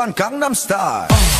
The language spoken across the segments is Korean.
Japan Gangnam Style.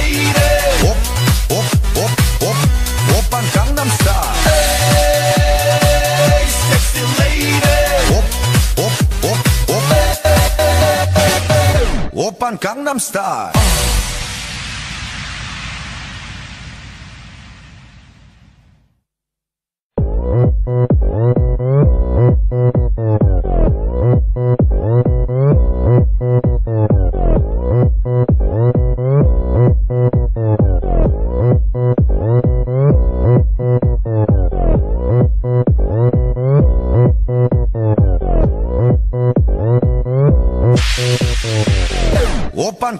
Gangnam Style.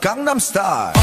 강남 스타일.